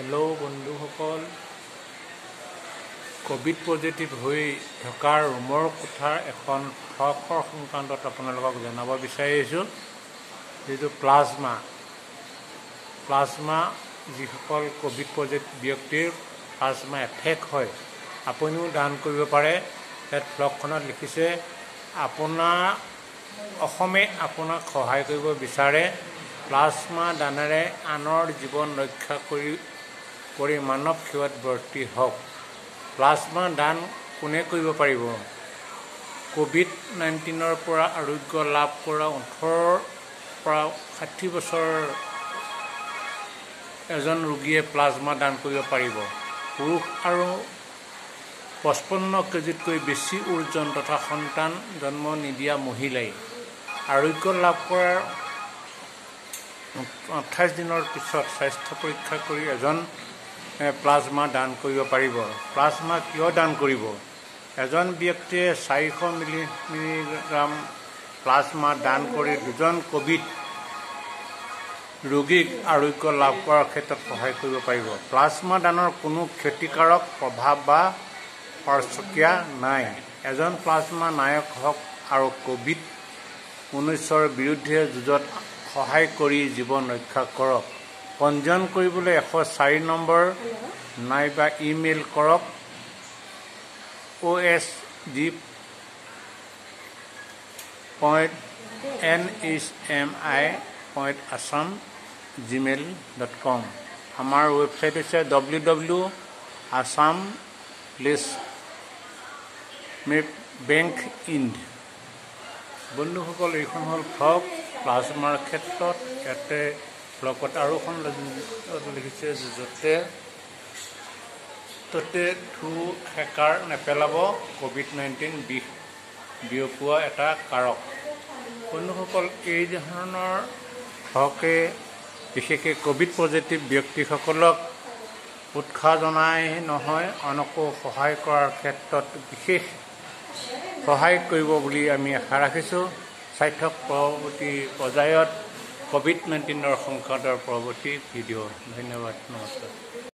Hello বন্ধুসকল Covid positive হৈ থকা ৰুমৰ কোঠাৰ এখন ফ্লকৰ সংক্ৰান্তত আপোনালোকক জনাব বিচাৰিছোঁ। যিটো প্লাজমা। প্লাজমা যিসকল ক'ভিড পজিটিভ ব্যক্তিৰ প্লাজমা এফেক্ট হয় আপুনিও দান কৰিব পাৰে। ইয়াত ফ্লকখনত লিখিছে আপোনাৰ অসমে আপোনাক সহায় কৰিব বিচাৰে। প্লাজমা দানেৰে আনৰ জীৱন ৰক্ষা কৰি কৰি মানৱ সেৱাত ব্ৰতী হওক। প্লাজমা দান কোনে কৰিব পাৰিব? ক'ভিড নাইণ্টিনৰ পৰা আৰোগ্য লাভ কৰা ওঠৰৰ পৰা ষাঠি বছৰ এজন ৰোগীয়ে প্লাজমা দান কৰিব পাৰিব। পুৰুষ আৰু পঁচপন্ন কেজিতকৈ বেছি ওজন তথা সন্তান জন্ম নিদিয়া মহিলাই আৰোগ্য লাভ কৰাৰ আঠাইছ দিনৰ পিছত স্বাস্থ্য পৰীক্ষা কৰি এজন প্লাজমা দান কৰিব পাৰিব। প্লাজমা কিয় দান কৰিব? এজন ব্যক্তিয়ে চাৰিশ মিলি মিলিগ্ৰাম প্লাজমা দান কৰি দুজন ক'ভিড ৰোগীক আৰোগ্য লাভ কৰাৰ ক্ষেত্ৰত সহায় কৰিব পাৰিব। প্লাজমা দানৰ কোনো ক্ষতিকাৰক প্ৰভাৱ বা পাৰ্শ্বক্ৰিয়া নাই। এজন প্লাজমা নায়ক হওক আৰু ক'ভিড ঊনৈছৰ বিৰুদ্ধে যুঁজত সহায় কৰি জীৱন ৰক্ষা কৰক। পঞ্জীয়ন কৰিবলৈ এশ চাৰি নম্বৰ নাইবা ইমেইল কৰক। O' S D point N H M I point Assam Gmail dot com আমাৰ ৱেবছাইট হৈছে ডব্লিউ ডব্লিউ আছাম প্লেচ বেংক ইণ্ড বন্ধুসকল এইখন হ'ল ফ্লক প্লাজমাৰ ক্ষেত্ৰত ইয়াতে ফ্লকত আৰু এখন লিখিছে য'তে ত'তে থু সেকাৰ নেপেলাব ক'ভিড নাইণ্টিন বিষ বিয়পোৱা এটা কাৰক। বন্ধুসকল এই ধৰণৰ ফ্লকে বিশেষকৈ ক'ভিড পজিটিভ ব্যক্তিসকলক উৎসাহ জনাই নহয় আনকো সহায় কৰাৰ ক্ষেত্ৰত বিশেষ সহায় কৰিব বুলি আমি আশা ৰাখিছোঁ। স্বাস্থ্য পৰৱৰ্তী পৰ্যায়ত ক'ভিড নাইণ্টিনৰ সংকটৰ পৰৱৰ্তী ভিডিঅ' ধন্যবাদ নমস্কাৰ।